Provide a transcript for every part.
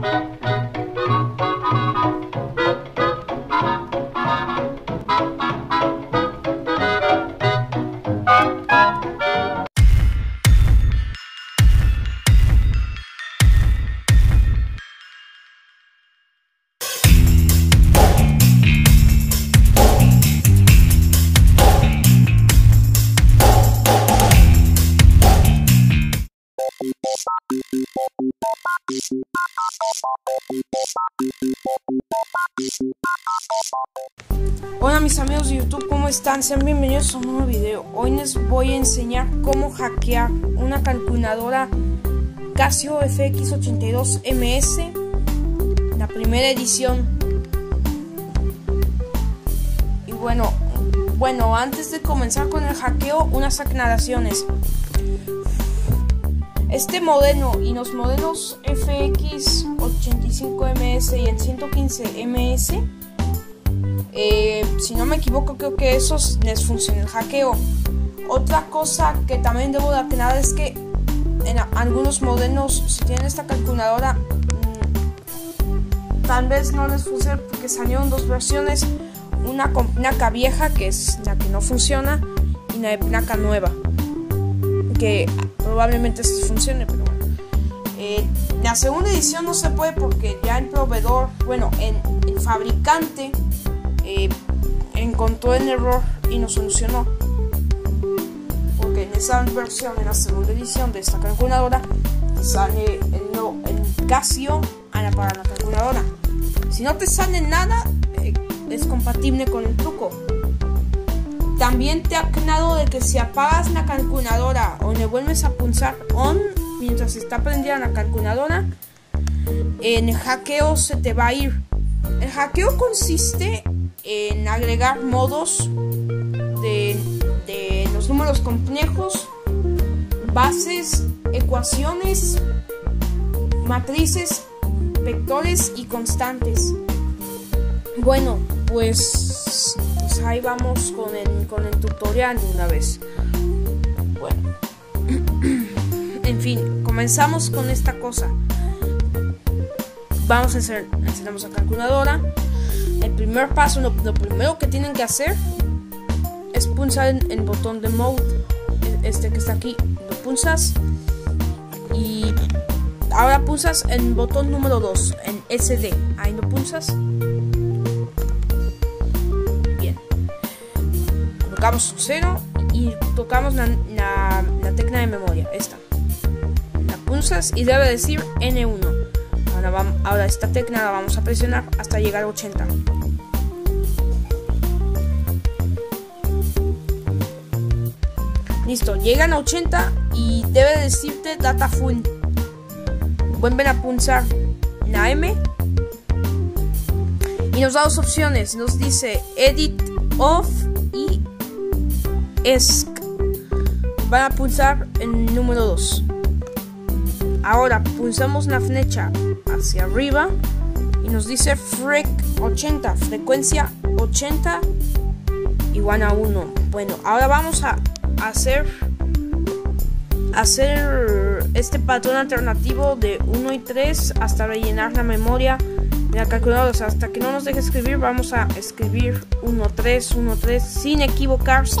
Música Hola mis amigos de YouTube, ¿cómo están? Sean bienvenidos a un nuevo video. Hoy les voy a enseñar cómo hackear una calculadora Casio FX82MS, la primera edición. Y bueno, bueno, antes de comenzar con el hackeo, unas aclaraciones. Este modelo y los modelos FX85MS y el 115MS eh, si no me equivoco, creo que esos les funciona el hackeo. Otra cosa que también debo de aclarar es que en algunos modelos, si tienen esta calculadora, mm, tal vez no les funcione porque salieron dos versiones: una con placa vieja, que es la que no funciona, y la de placa nueva, que probablemente sí funcione, pero bueno. Eh, la segunda edición no se puede porque ya el proveedor, bueno, el fabricante eh, encontró el error y nos solucionó. Porque en esa versión, en la segunda edición de esta calculadora, sale el, no, el Casio para la calculadora. Si no te sale nada, eh, es compatible con el truco. También te ha quedado de que si apagas la calculadora o le vuelves a pulsar on mientras está prendida la calculadora, en el hackeo se te va a ir. El hackeo consiste en agregar modos de, los números complejos, bases, ecuaciones, matrices, vectores y constantes. Bueno, pues, ahí vamos con el, con el tutorial de una vez. Bueno, en fin, comenzamos con esta cosa. Vamos a hacer, encendemos la calculadora el primer paso, lo, primero que tienen que hacer es pulsar en el botón de mode, e, este que está aquí, lo pulsas y ahora pulsas el botón número 2, en SD, ahí lo pulsas. Colocamos 0 y tocamos la, la tecla de memoria, esta. La pulsas y debe decir N1. Ahora, esta tecla la vamos a presionar hasta llegar a 80. Listo, llegan a 80 y debe decirte data full. Vuelven a pulsar la M y nos da dos opciones. Nos dice edit off y ESC. Van a pulsar el número 2. Ahora pulsamos la flecha hacia arriba y nos dice frec 80, frecuencia 80 igual a 1. Bueno, ahora vamos a hacer hacer este patrón alternativo de 1 y 3 hasta rellenar la memoria de la calculadora. O sea, hasta que no nos deje escribir, vamos a escribir 1, 3, 1, 3 sin equivocarse.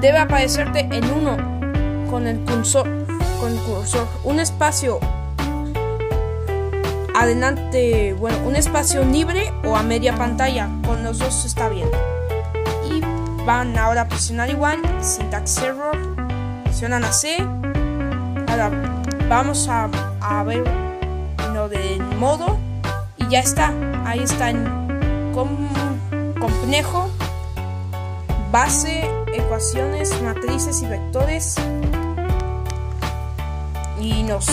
debe aparecerte en 1 con el cursor, con el cursor. Un espacio adelante, bueno, un espacio libre o a media pantalla. Con los dos está bien. Y van ahora a presionar igual, syntax error seleccionan a C. Ahora vamos a, a ver lo del modo y ya está. Ahí está en complejo, base, ecuaciones, matrices y vectores. Y nos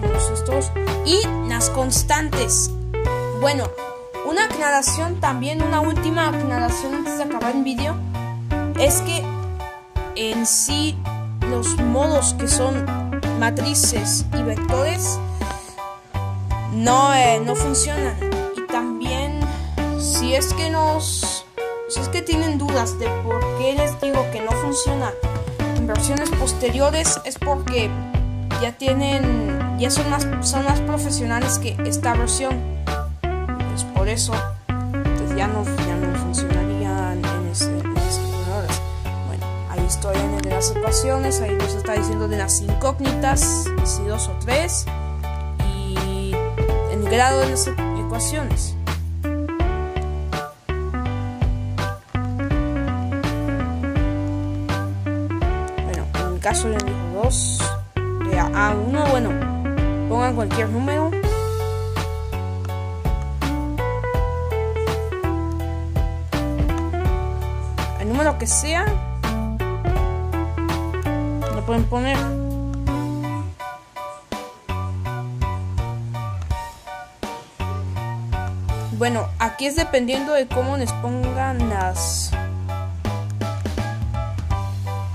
modos estos. Y las constantes. Bueno, una aclaración también, una última aclaración antes de acabar el vídeo. Es que en sí los modos que son matrices y vectores no, eh, no funcionan. Y también si es que nos si es que tienen dudas de por qué les digo que no funciona en versiones posteriores es porque ya tienen ya son más son más profesionales que esta versión. Pues por eso pues ya no ya no funcionaría en, ese, en Bueno, ahí estoy en el de las ecuaciones, ahí nos está diciendo de las incógnitas, si dos o tres y el grado de las ecuaciones. Caso le dijo 2 de A1, bueno, pongan cualquier número. El número que sea, lo pueden poner. Bueno, aquí es dependiendo de cómo les pongan las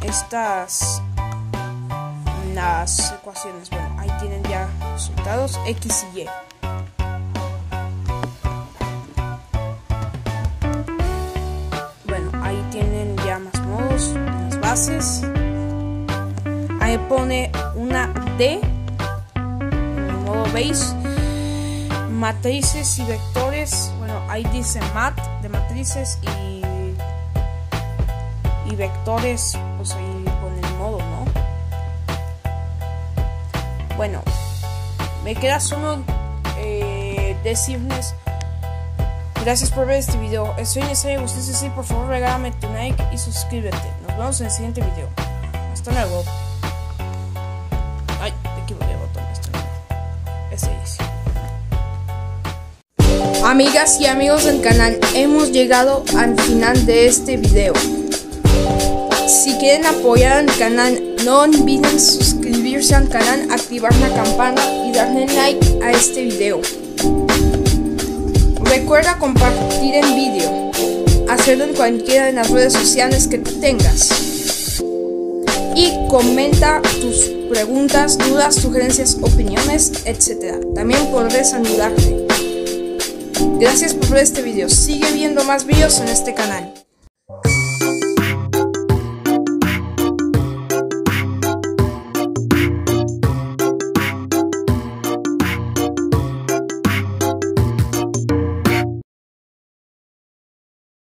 estas las ecuaciones. Bueno, ahí tienen ya resultados X y Y. Bueno, ahí tienen ya más modos, las bases. Ahí pone una D, en modo base, matrices y vectores. Bueno, ahí dice mat de matrices y, y vectores, pues ahí Bueno, me queda solo eh, decirles gracias por ver este video. Soy necesario ustedes así, por favor regálame tu like y suscríbete. Nos vemos en el siguiente video. Hasta luego. Ay, me equivoqué botón. Este Amigas y amigos del canal, hemos llegado al final de este video. Si quieren apoyar al canal, no olviden suscribirse al canal, activar la campana y darle like a este video. Recuerda compartir el vídeo, hacerlo en cualquiera de las redes sociales que tengas. Y comenta tus preguntas, dudas, sugerencias, opiniones, etc. También podrás ayudarte. Gracias por ver este video. Sigue viendo más videos en este canal.